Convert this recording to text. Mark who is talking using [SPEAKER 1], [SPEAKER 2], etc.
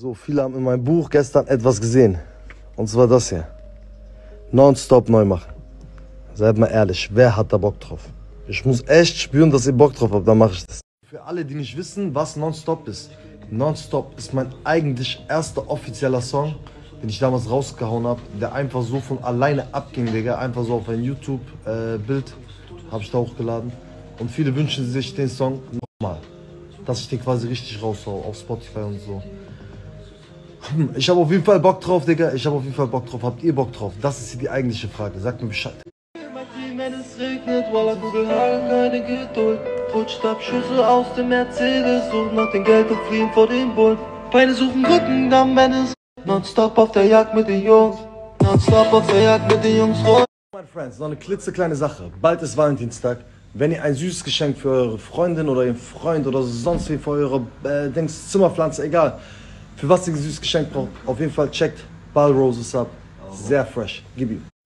[SPEAKER 1] So, viele haben in meinem Buch gestern etwas gesehen. Und zwar das hier. Nonstop neu machen. Seid mal ehrlich, wer hat da Bock drauf? Ich muss echt spüren, dass ihr Bock drauf habt, dann mache ich das. Für alle, die nicht wissen, was Nonstop ist. Nonstop ist mein eigentlich erster offizieller Song, den ich damals rausgehauen habe, der einfach so von alleine abging, Digga. Einfach so auf ein YouTube-Bild äh, habe ich da hochgeladen. Und viele wünschen sich den Song nochmal. Dass ich den quasi richtig raushaue auf Spotify und so. Ich habe auf jeden Fall Bock drauf, Digga. Ich habe auf jeden Fall Bock drauf. Habt ihr Bock drauf? Das ist hier die eigentliche Frage. Sagt mir Bescheid.
[SPEAKER 2] Wenn es regnet, Walla Google hat keine Geduld. Rutscht Abschüsse aus dem Mercedes, sucht nach dem Geld und fliehen vor dem Bull. Beine suchen Rücken, dann wenn es Nonstop auf der Jagd mit den Jungs. Nonstop auf der Jagd mit den Jungs.
[SPEAKER 1] Meine Friends, noch eine klitzekleine Sache. Bald ist Valentinstag. Wenn ihr ein süßes Geschenk für eure Freundin oder ihren Freund oder sonst wie für eure äh, Dings, Zimmerpflanze, egal, für was ihr ein süßes Geschenk braucht, auf jeden Fall checkt Ball Roses ab. Sehr fresh. Gib ihm.